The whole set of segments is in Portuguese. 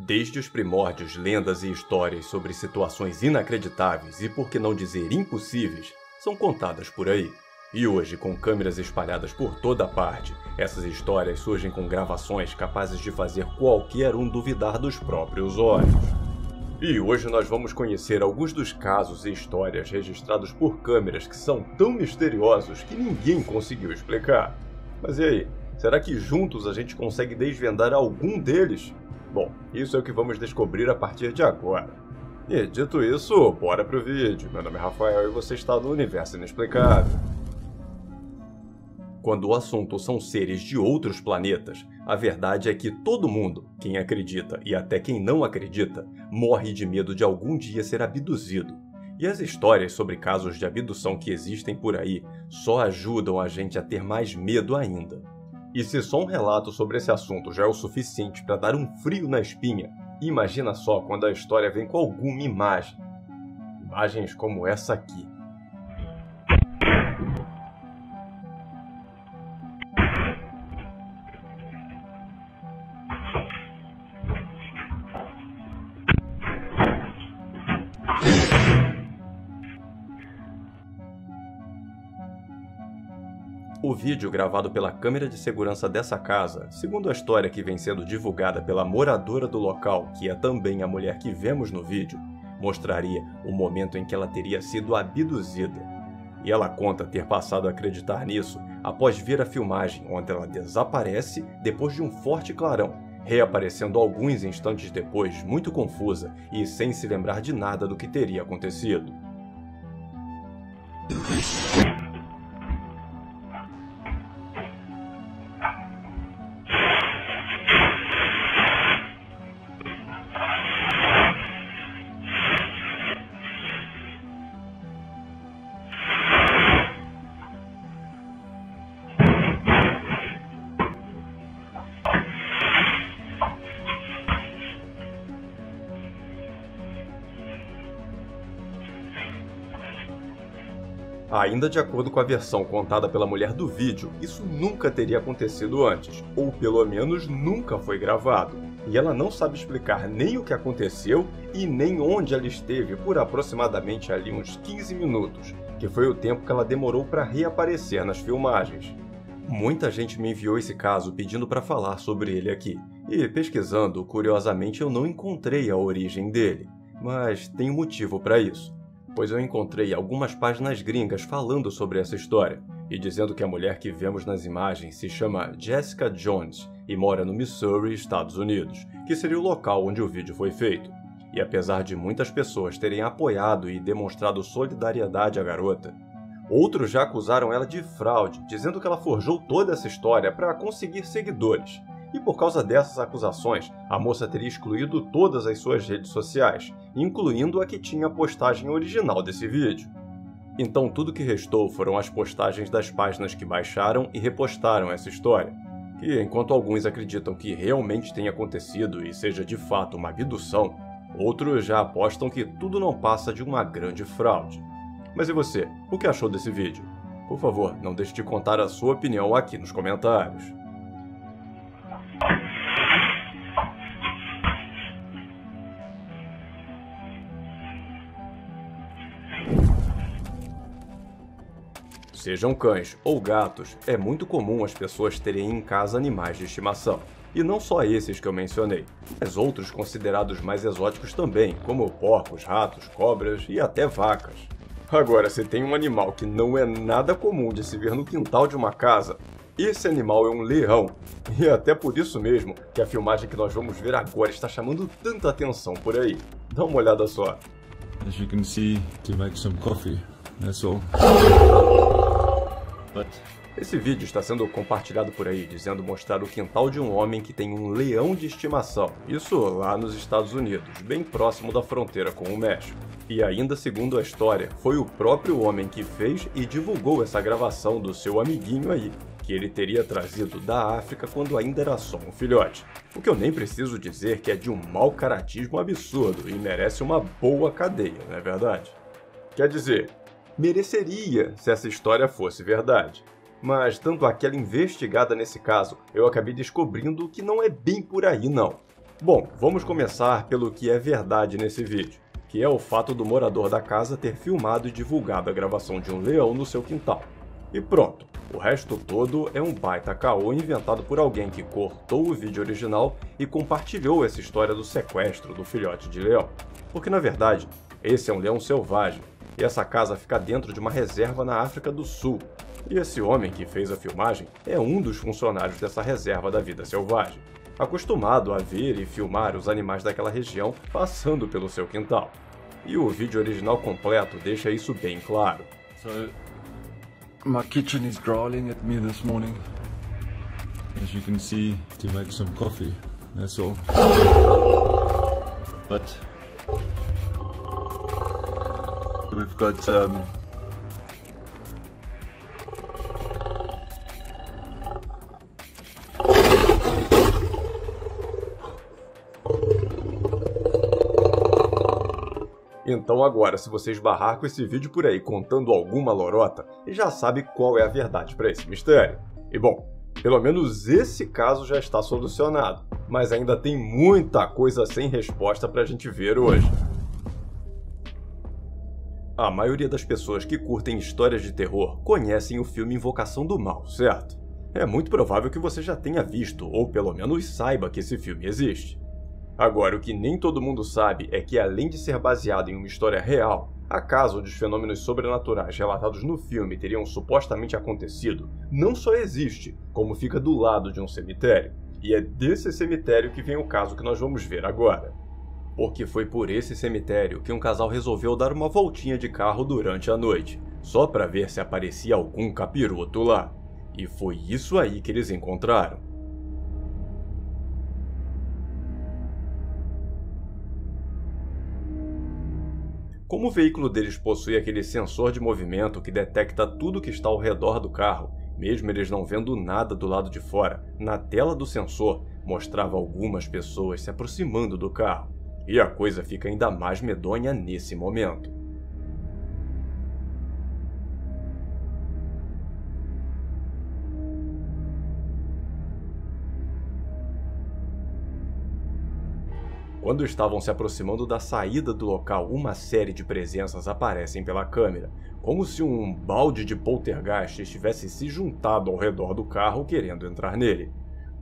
Desde os primórdios, lendas e histórias sobre situações inacreditáveis e, por que não dizer impossíveis, são contadas por aí. E hoje, com câmeras espalhadas por toda parte, essas histórias surgem com gravações capazes de fazer qualquer um duvidar dos próprios olhos. E hoje nós vamos conhecer alguns dos casos e histórias registrados por câmeras que são tão misteriosos que ninguém conseguiu explicar. Mas e aí, será que juntos a gente consegue desvendar algum deles? Bom, isso é o que vamos descobrir a partir de agora. E dito isso, bora pro vídeo. Meu nome é Rafael e você está no Universo Inexplicável. Quando o assunto são seres de outros planetas, a verdade é que todo mundo, quem acredita e até quem não acredita, morre de medo de algum dia ser abduzido. E as histórias sobre casos de abdução que existem por aí só ajudam a gente a ter mais medo ainda. E se só um relato sobre esse assunto já é o suficiente para dar um frio na espinha, imagina só quando a história vem com alguma imagem. Imagens como essa aqui. O vídeo gravado pela câmera de segurança dessa casa, segundo a história que vem sendo divulgada pela moradora do local, que é também a mulher que vemos no vídeo, mostraria o momento em que ela teria sido abduzida. E ela conta ter passado a acreditar nisso após ver a filmagem onde ela desaparece depois de um forte clarão, reaparecendo alguns instantes depois, muito confusa e sem se lembrar de nada do que teria acontecido. Ainda de acordo com a versão contada pela mulher do vídeo, isso nunca teria acontecido antes, ou pelo menos nunca foi gravado. E ela não sabe explicar nem o que aconteceu e nem onde ela esteve por aproximadamente ali uns 15 minutos, que foi o tempo que ela demorou para reaparecer nas filmagens. Muita gente me enviou esse caso pedindo para falar sobre ele aqui, e pesquisando, curiosamente eu não encontrei a origem dele, mas tem um motivo para isso pois eu encontrei algumas páginas gringas falando sobre essa história e dizendo que a mulher que vemos nas imagens se chama Jessica Jones e mora no Missouri, Estados Unidos, que seria o local onde o vídeo foi feito. E apesar de muitas pessoas terem apoiado e demonstrado solidariedade à garota, outros já acusaram ela de fraude, dizendo que ela forjou toda essa história para conseguir seguidores e por causa dessas acusações, a moça teria excluído todas as suas redes sociais, incluindo a que tinha a postagem original desse vídeo. Então tudo que restou foram as postagens das páginas que baixaram e repostaram essa história. Que, enquanto alguns acreditam que realmente tenha acontecido e seja de fato uma abdução, outros já apostam que tudo não passa de uma grande fraude. Mas e você? O que achou desse vídeo? Por favor, não deixe de contar a sua opinião aqui nos comentários. Sejam cães ou gatos, é muito comum as pessoas terem em casa animais de estimação. E não só esses que eu mencionei, mas outros considerados mais exóticos também, como porcos, ratos, cobras e até vacas. Agora, se tem um animal que não é nada comum de se ver no quintal de uma casa, esse animal é um leão. E é até por isso mesmo que a filmagem que nós vamos ver agora está chamando tanta atenção por aí. Dá uma olhada só. As you can see, to make some coffee. That's all. Esse vídeo está sendo compartilhado por aí, dizendo mostrar o quintal de um homem que tem um leão de estimação. Isso lá nos Estados Unidos, bem próximo da fronteira com o México. E ainda segundo a história, foi o próprio homem que fez e divulgou essa gravação do seu amiguinho aí, que ele teria trazido da África quando ainda era só um filhote. O que eu nem preciso dizer que é de um mau caratismo absurdo e merece uma boa cadeia, não é verdade? Quer dizer, mereceria se essa história fosse verdade. Mas, tanto aquela investigada nesse caso, eu acabei descobrindo que não é bem por aí, não. Bom, vamos começar pelo que é verdade nesse vídeo, que é o fato do morador da casa ter filmado e divulgado a gravação de um leão no seu quintal. E pronto, o resto todo é um baita caô inventado por alguém que cortou o vídeo original e compartilhou essa história do sequestro do filhote de leão. Porque na verdade, esse é um leão selvagem, e essa casa fica dentro de uma reserva na África do Sul. E esse homem que fez a filmagem é um dos funcionários dessa reserva da vida selvagem acostumado a ver e filmar os animais daquela região passando pelo seu quintal. E o vídeo original completo deixa isso bem claro. So, my kitchen is growling at me this morning. As you can see, to make some coffee, that's all. But we've got um, Então agora, se você esbarrar com esse vídeo por aí contando alguma lorota, já sabe qual é a verdade para esse mistério. E bom, pelo menos esse caso já está solucionado, mas ainda tem muita coisa sem resposta para a gente ver hoje. A maioria das pessoas que curtem histórias de terror conhecem o filme Invocação do Mal, certo? É muito provável que você já tenha visto, ou pelo menos saiba que esse filme existe. Agora, o que nem todo mundo sabe é que, além de ser baseado em uma história real, a casa onde os fenômenos sobrenaturais relatados no filme teriam supostamente acontecido não só existe, como fica do lado de um cemitério. E é desse cemitério que vem o caso que nós vamos ver agora. Porque foi por esse cemitério que um casal resolveu dar uma voltinha de carro durante a noite, só para ver se aparecia algum capiroto lá. E foi isso aí que eles encontraram. Como o veículo deles possui aquele sensor de movimento que detecta tudo que está ao redor do carro, mesmo eles não vendo nada do lado de fora, na tela do sensor mostrava algumas pessoas se aproximando do carro. E a coisa fica ainda mais medonha nesse momento. Quando estavam se aproximando da saída do local, uma série de presenças aparecem pela câmera, como se um balde de poltergeist estivesse se juntado ao redor do carro querendo entrar nele.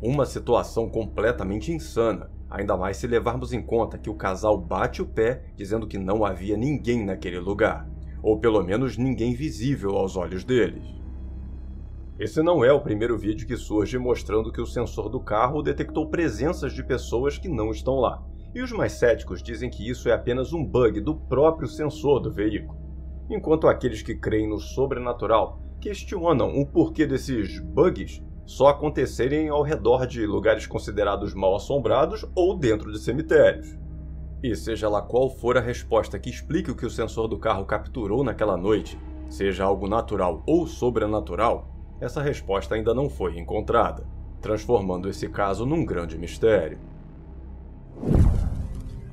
Uma situação completamente insana, ainda mais se levarmos em conta que o casal bate o pé dizendo que não havia ninguém naquele lugar, ou pelo menos ninguém visível aos olhos deles. Esse não é o primeiro vídeo que surge mostrando que o sensor do carro detectou presenças de pessoas que não estão lá, e os mais céticos dizem que isso é apenas um bug do próprio sensor do veículo, enquanto aqueles que creem no sobrenatural questionam o porquê desses bugs só acontecerem ao redor de lugares considerados mal assombrados ou dentro de cemitérios. E seja lá qual for a resposta que explique o que o sensor do carro capturou naquela noite, seja algo natural ou sobrenatural, essa resposta ainda não foi encontrada, transformando esse caso num grande mistério.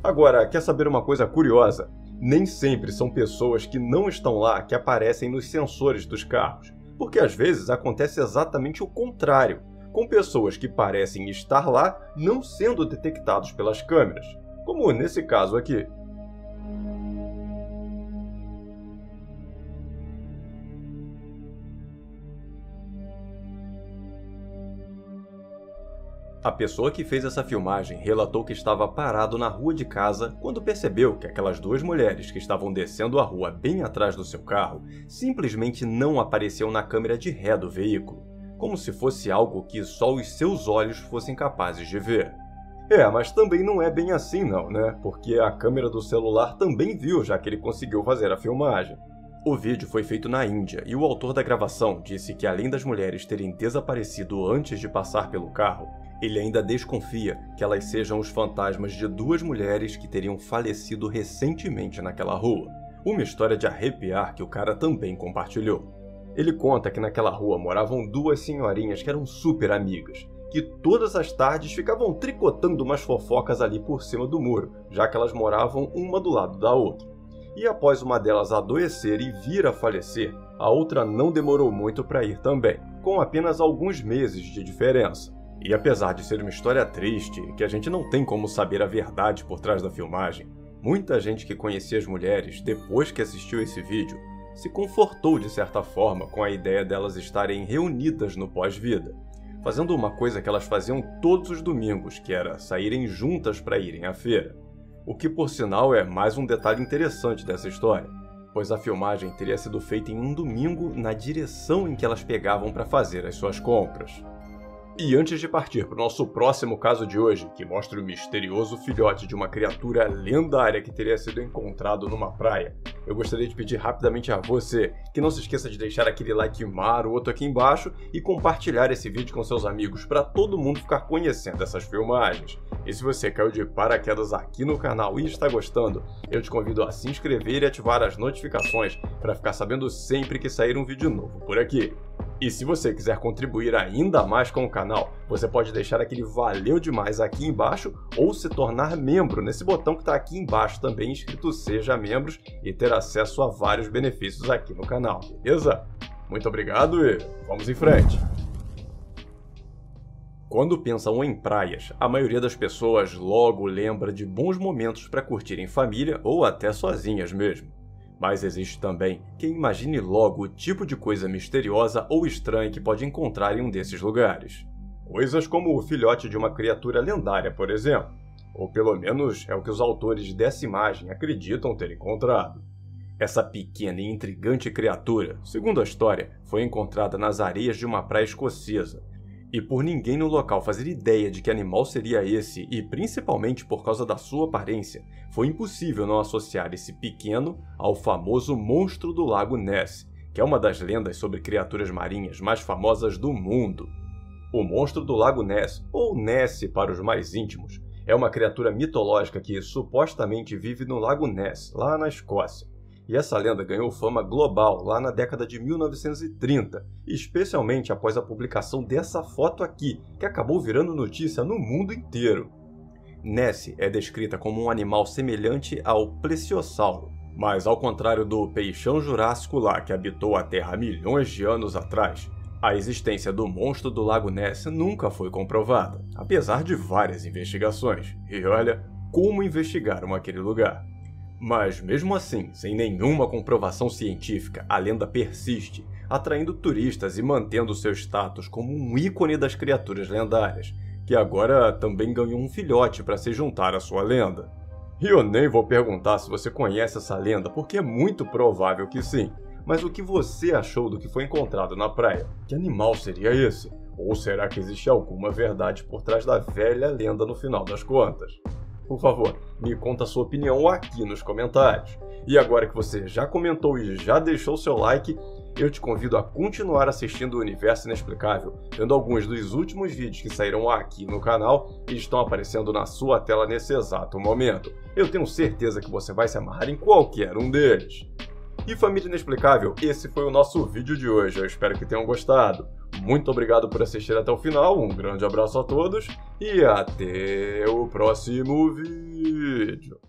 Agora, quer saber uma coisa curiosa? Nem sempre são pessoas que não estão lá que aparecem nos sensores dos carros, porque às vezes acontece exatamente o contrário, com pessoas que parecem estar lá não sendo detectados pelas câmeras, como nesse caso aqui. A pessoa que fez essa filmagem relatou que estava parado na rua de casa quando percebeu que aquelas duas mulheres que estavam descendo a rua bem atrás do seu carro simplesmente não apareciam na câmera de ré do veículo, como se fosse algo que só os seus olhos fossem capazes de ver. É, mas também não é bem assim não, né? Porque a câmera do celular também viu, já que ele conseguiu fazer a filmagem. O vídeo foi feito na Índia e o autor da gravação disse que além das mulheres terem desaparecido antes de passar pelo carro, ele ainda desconfia que elas sejam os fantasmas de duas mulheres que teriam falecido recentemente naquela rua. Uma história de arrepiar que o cara também compartilhou. Ele conta que naquela rua moravam duas senhorinhas que eram super amigas, que todas as tardes ficavam tricotando umas fofocas ali por cima do muro, já que elas moravam uma do lado da outra. E após uma delas adoecer e vir a falecer, a outra não demorou muito para ir também, com apenas alguns meses de diferença. E apesar de ser uma história triste, que a gente não tem como saber a verdade por trás da filmagem, muita gente que conhecia as mulheres depois que assistiu esse vídeo se confortou de certa forma com a ideia delas estarem reunidas no pós-vida, fazendo uma coisa que elas faziam todos os domingos, que era saírem juntas para irem à feira. O que, por sinal, é mais um detalhe interessante dessa história, pois a filmagem teria sido feita em um domingo na direção em que elas pegavam para fazer as suas compras. E antes de partir para o nosso próximo caso de hoje, que mostra o misterioso filhote de uma criatura lendária que teria sido encontrado numa praia, eu gostaria de pedir rapidamente a você que não se esqueça de deixar aquele like maroto aqui embaixo e compartilhar esse vídeo com seus amigos para todo mundo ficar conhecendo essas filmagens. E se você caiu de paraquedas aqui no canal e está gostando, eu te convido a se inscrever e ativar as notificações para ficar sabendo sempre que sair um vídeo novo por aqui. E se você quiser contribuir ainda mais com o canal, você pode deixar aquele valeu demais aqui embaixo ou se tornar membro nesse botão que está aqui embaixo também escrito Seja Membros e ter acesso a vários benefícios aqui no canal, beleza? Muito obrigado e vamos em frente! Quando pensam em praias, a maioria das pessoas logo lembra de bons momentos para curtir em família ou até sozinhas mesmo. Mas existe também quem imagine logo o tipo de coisa misteriosa ou estranha que pode encontrar em um desses lugares. Coisas como o filhote de uma criatura lendária, por exemplo. Ou pelo menos é o que os autores dessa imagem acreditam ter encontrado. Essa pequena e intrigante criatura, segundo a história, foi encontrada nas areias de uma praia escocesa e por ninguém no local fazer ideia de que animal seria esse, e principalmente por causa da sua aparência, foi impossível não associar esse pequeno ao famoso monstro do lago Ness, que é uma das lendas sobre criaturas marinhas mais famosas do mundo. O monstro do lago Ness, ou Ness para os mais íntimos, é uma criatura mitológica que supostamente vive no lago Ness, lá na Escócia e essa lenda ganhou fama global lá na década de 1930, especialmente após a publicação dessa foto aqui, que acabou virando notícia no mundo inteiro. Nessie é descrita como um animal semelhante ao plesiosauro, mas ao contrário do peixão jurássico lá que habitou a Terra milhões de anos atrás, a existência do monstro do Lago Ness nunca foi comprovada, apesar de várias investigações. E olha, como investigaram aquele lugar. Mas mesmo assim, sem nenhuma comprovação científica, a lenda persiste, atraindo turistas e mantendo seu status como um ícone das criaturas lendárias, que agora também ganhou um filhote para se juntar à sua lenda. E eu nem vou perguntar se você conhece essa lenda, porque é muito provável que sim. Mas o que você achou do que foi encontrado na praia? Que animal seria esse? Ou será que existe alguma verdade por trás da velha lenda no final das contas? Por favor, me conta a sua opinião aqui nos comentários. E agora que você já comentou e já deixou seu like, eu te convido a continuar assistindo o Universo Inexplicável, vendo alguns dos últimos vídeos que saíram aqui no canal e estão aparecendo na sua tela nesse exato momento. Eu tenho certeza que você vai se amarrar em qualquer um deles. E família inexplicável, esse foi o nosso vídeo de hoje. Eu espero que tenham gostado. Muito obrigado por assistir até o final, um grande abraço a todos e até o próximo vídeo.